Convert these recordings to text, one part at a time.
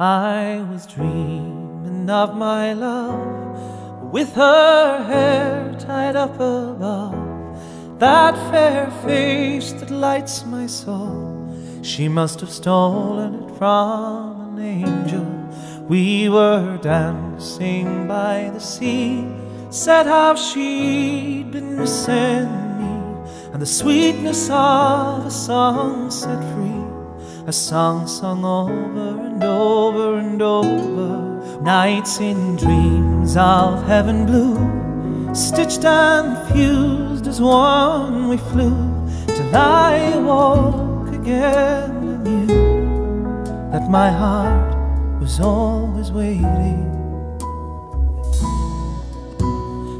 I was dreaming of my love with her hair tied up above. That fair face that lights my soul, she must have stolen it from an angel. We were dancing by the sea, said how she'd been missing me, and the sweetness of a song set free. A song sung over and over and over. Nights in dreams of heaven blue, stitched and fused as one we flew, till I woke again and knew that my heart was always waiting.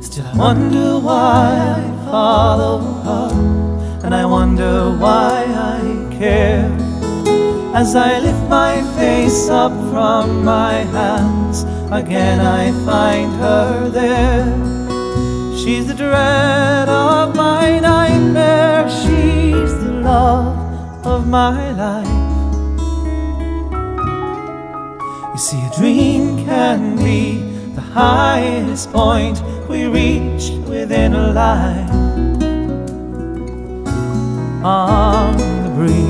Still, I wonder why I follow her, and I wonder why I care. As I lift my face up from my hands, again I find her there. She's the dread of my nightmare, she's the love of my life. You see, a dream can be the highest point we reach within a life. On the breeze,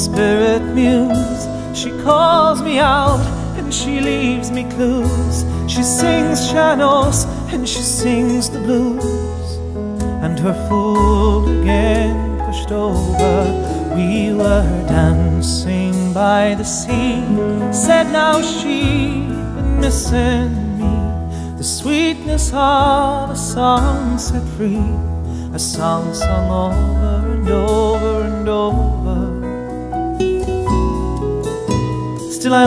spirit muse, she calls me out and she leaves me clues. She sings channels and she sings the blues. And her fool again pushed over. We were dancing by the sea. Said now she'd been missing me. The sweetness of a song set free. A song sung over and over and over. Still I